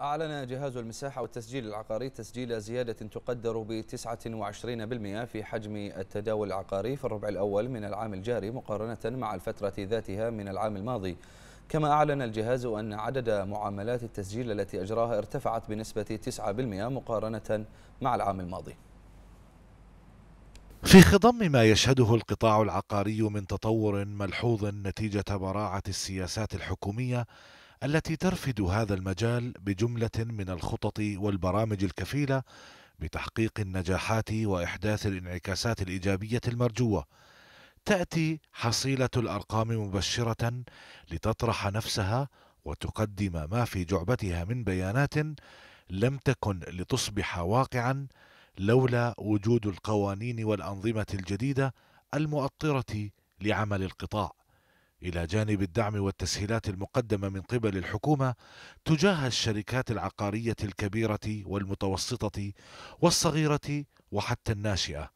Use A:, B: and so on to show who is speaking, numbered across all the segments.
A: أعلن جهاز المساحة والتسجيل العقاري تسجيل زيادة تقدر ب 29% في حجم التداول العقاري في الربع الأول من العام الجاري مقارنة مع الفترة ذاتها من العام الماضي. كما أعلن الجهاز أن عدد معاملات التسجيل التي أجراها ارتفعت بنسبة 9% مقارنة مع العام الماضي.
B: في خضم ما يشهده القطاع العقاري من تطور ملحوظ نتيجة براعة السياسات الحكومية التي ترفد هذا المجال بجملة من الخطط والبرامج الكفيلة بتحقيق النجاحات وإحداث الانعكاسات الإيجابية المرجوة. تأتي حصيلة الأرقام مبشرة لتطرح نفسها وتقدم ما في جعبتها من بيانات لم تكن لتصبح واقعا لولا وجود القوانين والأنظمة الجديدة المؤطرة لعمل القطاع. إلى جانب الدعم والتسهيلات المقدمة من قبل الحكومة تجاه الشركات العقارية الكبيرة والمتوسطة والصغيرة وحتى الناشئة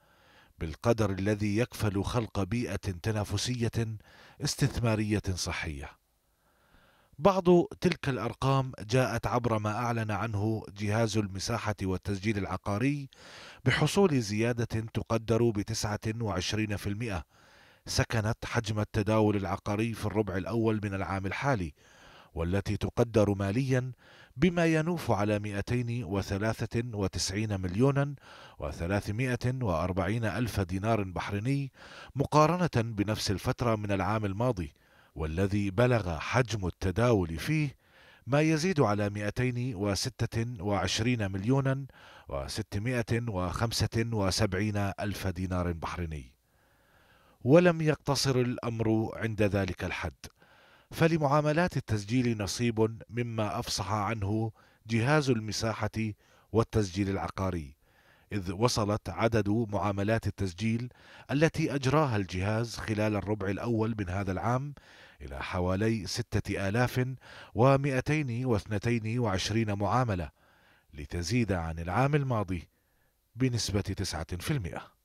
B: بالقدر الذي يكفل خلق بيئة تنافسية استثمارية صحية. بعض تلك الأرقام جاءت عبر ما أعلن عنه جهاز المساحة والتسجيل العقاري بحصول زيادة تقدر في المئة سكنت حجم التداول العقاري في الربع الأول من العام الحالي والتي تقدر ماليا بما ينوف على 293 مليونا و340 ألف دينار بحريني مقارنة بنفس الفترة من العام الماضي والذي بلغ حجم التداول فيه ما يزيد على 226 مليونا و675 ألف دينار بحريني. ولم يقتصر الأمر عند ذلك الحد. فلمعاملات التسجيل نصيب مما أفصح عنه جهاز المساحة والتسجيل العقاري إذ وصلت عدد معاملات التسجيل التي أجراها الجهاز خلال الربع الأول من هذا العام إلى حوالي ستة آلاف ومئتين واثنتين وعشرين معاملة لتزيد عن العام الماضي بنسبة تسعة في المئة.